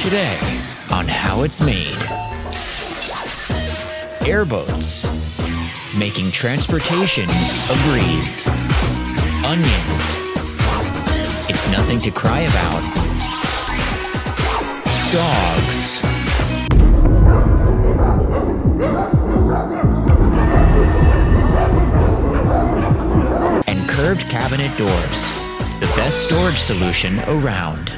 Today on How It's Made Airboats Making Transportation a Breeze. Onions. It's nothing to cry about. Dogs. And curved cabinet doors. The best storage solution around.